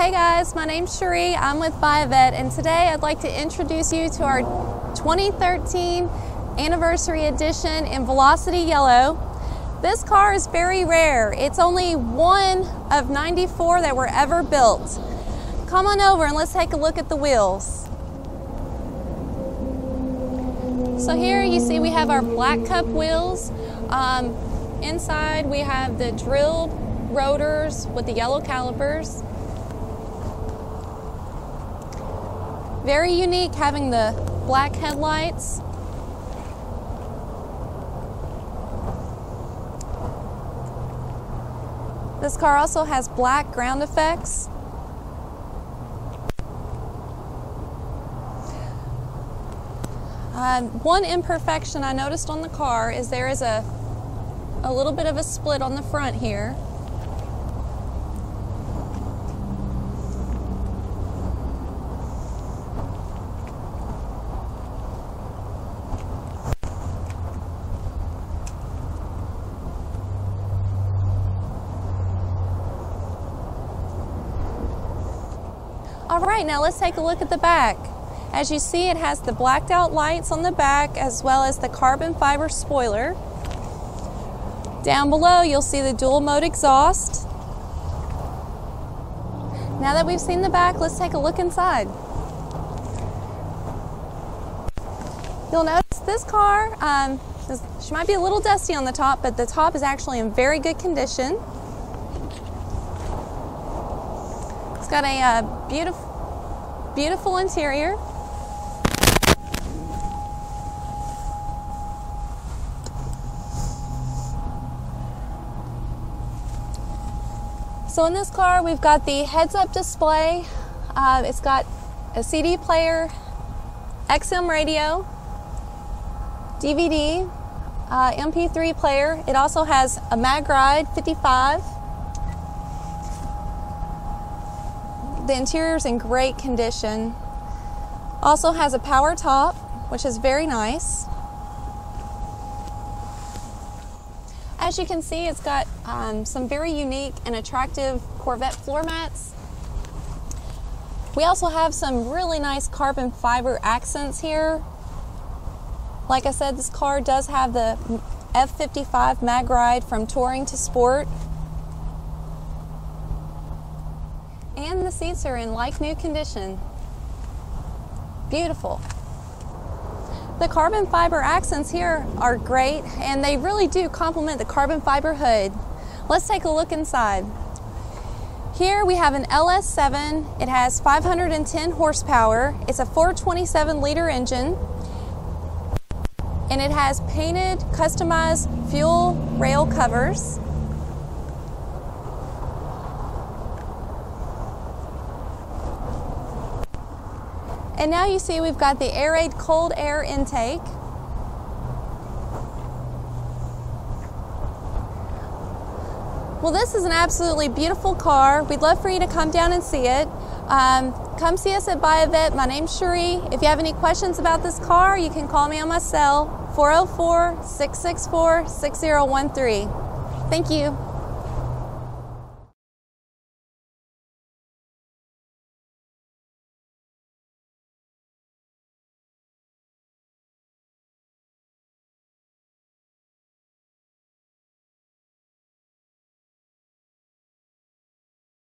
Hey guys, my name's Cherie. I'm with BuyAVette, and today I'd like to introduce you to our 2013 anniversary edition in Velocity Yellow. This car is very rare. It's only one of 94 that were ever built. Come on over and let's take a look at the wheels. So here you see we have our black cup wheels. Um, inside we have the drilled rotors with the yellow calipers. Very unique having the black headlights. This car also has black ground effects. Um, one imperfection I noticed on the car is there is a, a little bit of a split on the front here. All right, now let's take a look at the back. As you see, it has the blacked out lights on the back as well as the carbon fiber spoiler. Down below, you'll see the dual mode exhaust. Now that we've seen the back, let's take a look inside. You'll notice this car, um, she might be a little dusty on the top, but the top is actually in very good condition. Got a uh, beautiful, beautiful interior. So in this car, we've got the heads-up display. Uh, it's got a CD player, XM radio, DVD, uh, MP3 player. It also has a MagRide 55 The interior is in great condition. Also has a power top, which is very nice. As you can see, it's got um, some very unique and attractive Corvette floor mats. We also have some really nice carbon fiber accents here. Like I said, this car does have the F55 MagRide from touring to sport. And the seats are in like new condition. Beautiful. The carbon fiber accents here are great and they really do complement the carbon fiber hood. Let's take a look inside. Here we have an LS7. It has 510 horsepower. It's a 427 liter engine and it has painted customized fuel rail covers. And now you see we've got the Airaid cold air intake. Well, this is an absolutely beautiful car. We'd love for you to come down and see it. Um, come see us at BuyAVette. My name's Cherie. If you have any questions about this car, you can call me on my cell, 404 664 6013. Thank you.